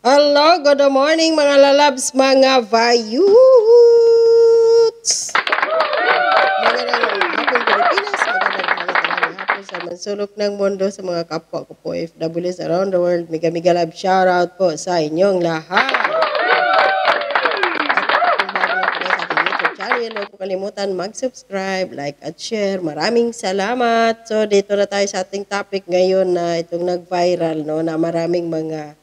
Hello, good morning mga lalabs, mga vayuts! Magandang hapon Pilipinas, magandang magandang hapon sa mansulok ng mundo sa mga kapwa ko po FWs around the world. Mega mega love shoutout po sa inyong lahat. At kung huwag po kalimutan mag-subscribe, like at share. Maraming salamat. So dito na tayo sa ating topic ngayon na itong nag-viral no na maraming mga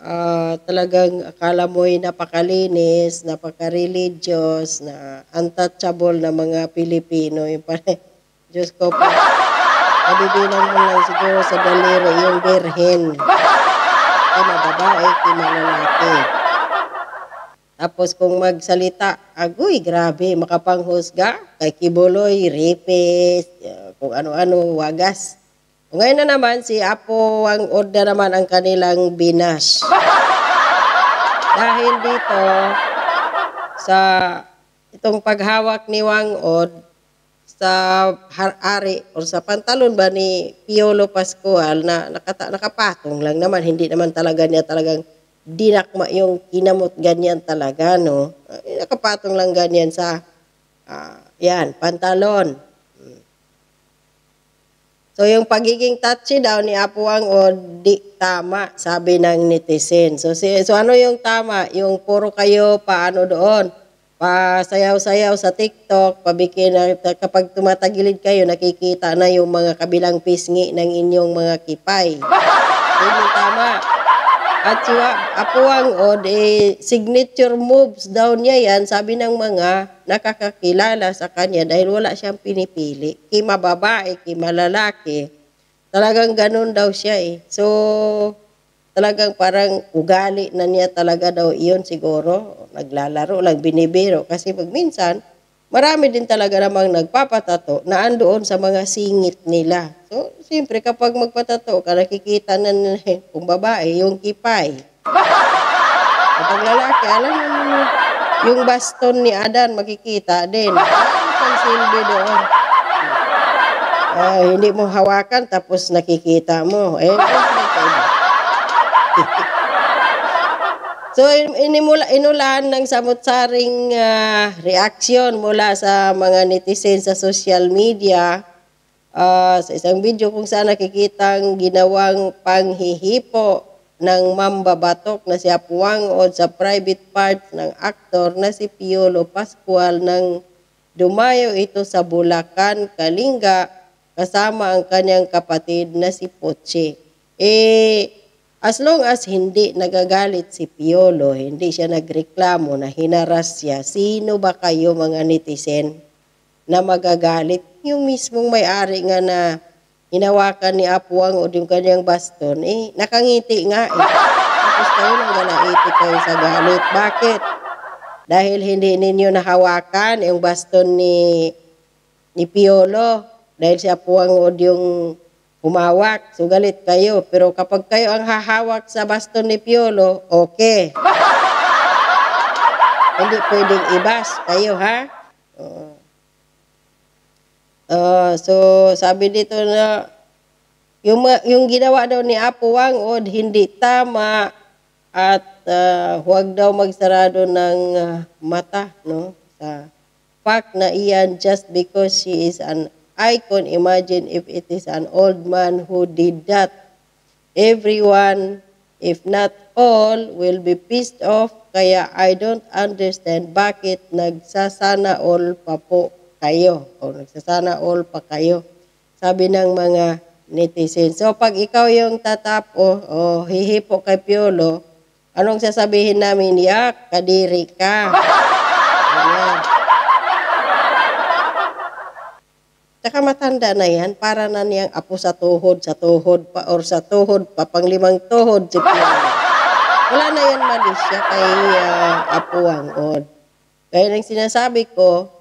ah, talagang akala mo'y napakalinis, napaka-religious, na untouchable na mga Pilipino. Yung pare, Diyos ko po, mabibilang mo lang siguro sa daliri yung birhen. Kay mababae, kay malalaki. Tapos kung magsalita, agoy, grabe, makapanghusga, kay kibuloy, rapist, kung ano-ano, wagas. Ngayon na naman, si Apo ang order naman ang kanilang binas. Dahil dito, sa itong paghawak ni Wang Od, sa hari o sa pantalon ba ni Piolo Pascual na nakata, nakapatong lang naman, hindi naman talaga niya talagang dinakma yung kinamot ganyan talaga, no? Nakapatong lang ganyan sa, ah, yan, pantalon. So yung pagiging touchy daw ni Apo Wang o di tama, sabi ng netizen. So, si, so ano yung tama? Yung puro kayo paano doon? Pasayaw-sayaw sa TikTok, pabikin na kapag tumatagilid kayo, nakikita na yung mga kabilang pisngi ng inyong mga kipay. Hindi tama. At Apo Wang Od, eh, signature moves daw niya yan, sabi ng mga nakakakilala sa kanya dahil wala siyang pinipili. Kay mababae, kay malalaki. Talagang ganun daw siya eh. So, talagang parang ugali na niya talaga daw iyon siguro. Naglalaro lang, binibiro. Kasi pag minsan, marami din talaga namang nagpapatato na andoon sa mga singit nila. So, siyempre kapag magpatato ka, nakikita na nila, eh, kung babae, yung kipay. Kapag lalaki, alam mo yung baston ni Adan makikita din. Pang silbi doon? Ah, hindi mo hawakan tapos nakikita mo. Eh, ano ba? So, in- inimula, inulan ng samot-saring ah, reaksyon mula sa mga netizen sa social media ah, sa isang video kung saan nakikitang ginawang panghihipo ng mambabatok na si Apuang o sa private parts ng aktor na si Piolo Pascual nang dumayo ito sa Bulacan, Kalinga kasama ang kanyang kapatid na si Poche. Eh, As long as hindi nagagalit si Piolo, hindi siya nagreklamo na hinaras siya, sino ba kayo mga netizen na magagalit? Yung mismong may-ari nga na hinawakan ni Apuang o yung kanyang baston, eh, nakangiti nga eh. Tapos kayo nang galaiti kayo sa galit. Bakit? Dahil hindi ninyo nahawakan yung baston ni ni Piolo dahil si Apuang o yung humawak, so galit kayo. Pero kapag kayo ang hahawak sa baston ni Piolo, okay. Hindi pwedeng ibas kayo, ha? Oo. Ah, so, sabi dito na, yung, yung ginawa daw ni Apo Wang Od, hindi tama at ah, huwag daw magsarado ng ah, mata, no? Sa fact na iyan just because she is an icon. Imagine if it is an old man who did that. Everyone, if not all, will be pissed off. Kaya I don't understand bakit nagsasana all pa po kayo o nagsasana all pa kayo. Sabi ng mga netizens. So pag ikaw yung tatapo o hihipo kay Piolo, anong sasabihin namin? Yak, kadiri ka. Ayan. Tsaka matanda na yan, para na niyang apo sa tuhod, sa tuhod pa, or sa tuhod pa, panglimang tuhod si. Wala na yan malis siya kay ah, Apo Wangod. Kaya nang sinasabi ko,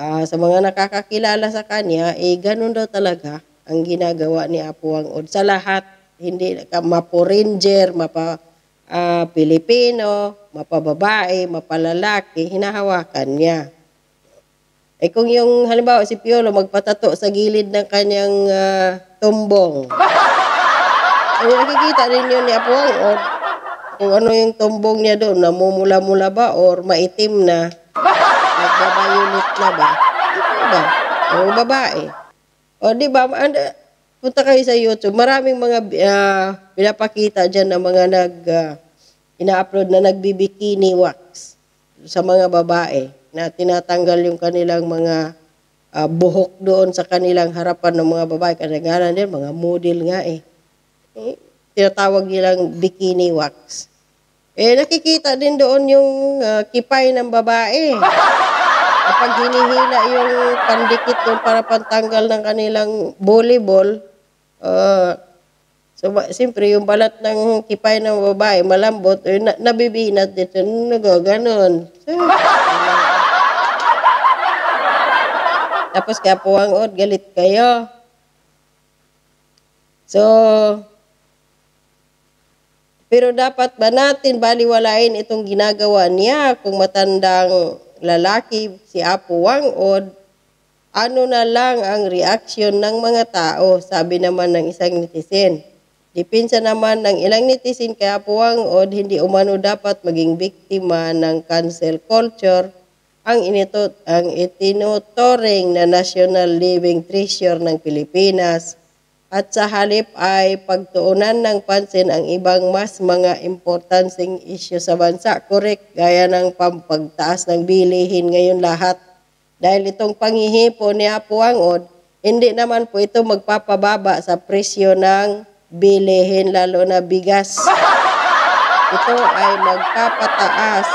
ah, sa mga nakakakilala sa kanya, eh ganun daw talaga ang ginagawa ni Apo Wangod. Sa lahat, hindi ka mapo mapa ah, Pilipino, mapababae, mapalalaki, hinahawakan niya. Eh kung yung halimbawa si Piolo magpatato sa gilid ng kanyang ah, tumbong. Ay nakikita rin yun ni Apo Wangod. kung ano yung tumbong niya doon, namumula-mula ba or maitim na, nagbabayulit na ba? Ito ba? O babae. O di ba, and, punta kayo sa YouTube, maraming mga uh, pinapakita dyan na mga nag, uh, ina-upload na nagbibikini wax sa mga babae na tinatanggal yung kanilang mga uh, buhok doon sa kanilang harapan ng mga babae. Kadaganan din, mga model nga eh. eh tinatawag nilang bikini wax. Eh, nakikita din doon yung uh, kipay ng babae. Kapag hinihila yung pandikit doon para pantanggal ng kanilang volleyball, uh, so, siyempre, yung balat ng kipay ng babae, malambot, eh, na, nabibinat dito, nagaganon. So, Tapos kaya po ang od, galit kayo. So, pero dapat ba natin baliwalain itong ginagawa niya kung matandang lalaki si Apo Wang Od? Ano na lang ang reaksyon ng mga tao, sabi naman ng isang netizen. Dipinsa naman ng ilang netizen kay Apo Wang Od, hindi umano dapat maging biktima ng cancel culture ang initot ang itinuturing na national living treasure ng Pilipinas at sa halip ay pagtuunan ng pansin ang ibang mas mga importansing isyu sa bansa. Correct, gaya ng pampagtaas ng bilihin ngayon lahat. Dahil itong panghihipo ni Apo Angod, hindi naman po ito magpapababa sa presyo ng bilihin, lalo na bigas. Ito ay magpapataas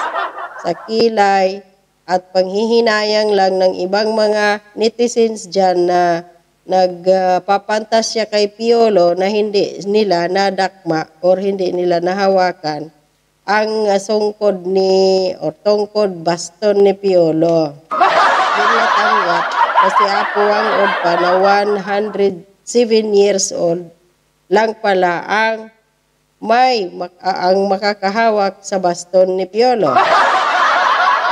sa kilay at panghihinayang lang ng ibang mga netizens dyan na nagpapantas uh, kay Piolo na hindi nila nadakma or hindi nila nahawakan ang uh, sungkod ni or tungkod baston ni Piolo. Yun natanggap kasi apo ang od pa na 107 years old lang pala ang may mak ang makakahawak sa baston ni Piolo.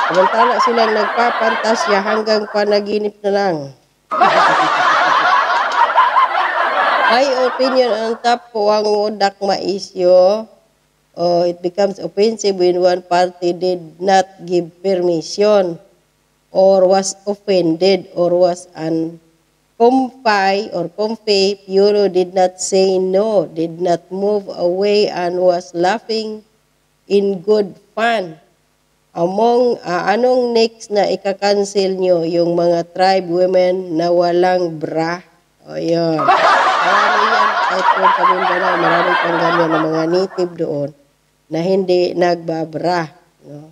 Samantala silang nagpapantasya hanggang panaginip na lang. My opinion on top po ang dakma isyo, uh, it becomes offensive when one party did not give permission or was offended or was un comply or compay, Euro did not say no, did not move away and was laughing in good fun. Among uh, anong next na ika-cancel nyo yung mga tribe women na walang bra? O yun. Marami yan, kahit doon sa Mindanao, marami pang ganyan ng mga native doon na hindi nagbabra. No?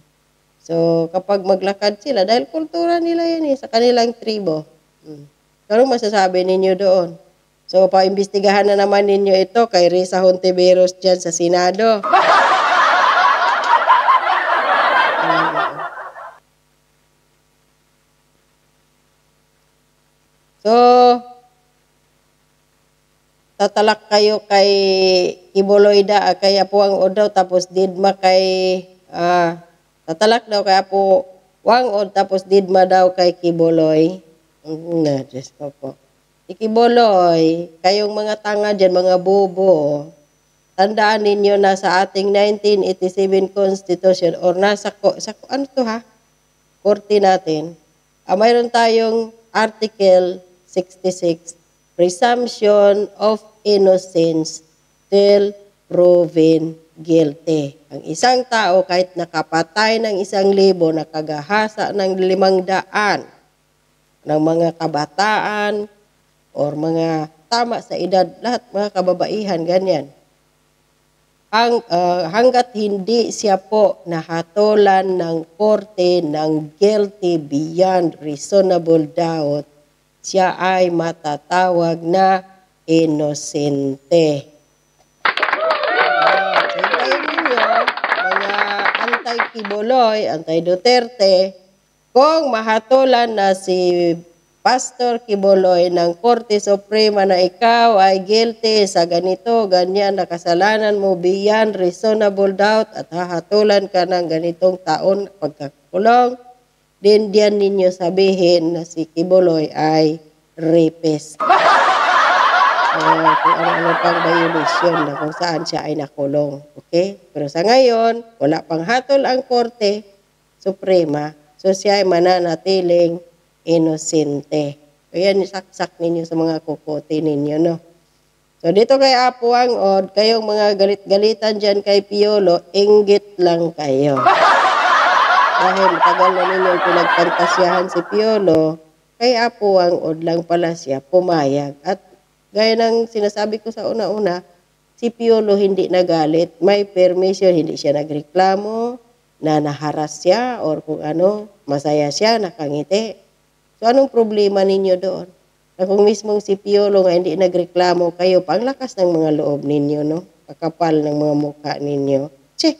So, kapag maglakad sila, dahil kultura nila yan eh, sa kanilang tribo. Hmm. Anong masasabi ninyo doon? So, paimbestigahan na naman ninyo ito kay Risa Hontiveros dyan sa Senado. So, tatalak kayo kay Iboloida uh, kay Apo ang Odaw tapos didma kay uh, tatalak daw kay Apo Wang Od tapos didma daw kay Kiboloy. Na, just ko po. Ikiboloy, kayong mga tanga dyan, mga bobo, tandaan ninyo na sa ating 1987 Constitution or nasa, sa, ano to ha? Korte natin. Ah, mayroon tayong Article 66, Presumption of innocence till proven guilty. Ang isang tao kahit nakapatay ng isang libo, nakagahasa ng limang daan ng mga kabataan or mga tama sa edad, lahat mga kababaihan, ganyan. Hang, uh, hanggat hindi siya po nahatolan ng korte ng guilty beyond reasonable doubt, siya ay matatawag na inosente. Uh, Hintayin ninyo, mga anti-Kibuloy, anti-Duterte, kung mahatulan na si Pastor Kibuloy ng Korte Suprema na ikaw ay guilty sa ganito, ganyan na kasalanan mo beyond reasonable doubt at hahatulan ka ng ganitong taon pagkakulong, din diyan ninyo sabihin na si Kibuloy ay rapist. uh, kung ano-ano pang violation na kung saan siya ay nakulong. Okay? Pero sa ngayon, wala pang hatol ang Korte Suprema. So siya ay mananatiling inosente. So yan, saksak ninyo sa mga kukote ninyo, no? So dito kay Apo ang od, kayong mga galit-galitan dyan kay Piolo, inggit lang kayo. Dahil matagal na ninyo pinagpantasyahan si Piolo, kay Apo ang od lang pala siya pumayag. At gaya ng sinasabi ko sa una-una, si Piolo hindi nagalit, may permission, hindi siya nagreklamo, na naharas siya or kung ano, masaya siya, nakangiti. So anong problema ninyo doon? Na kung mismong si Piolo nga hindi nagreklamo kayo, panglakas ng mga loob ninyo, no? Pakapal ng mga mukha ninyo. Che!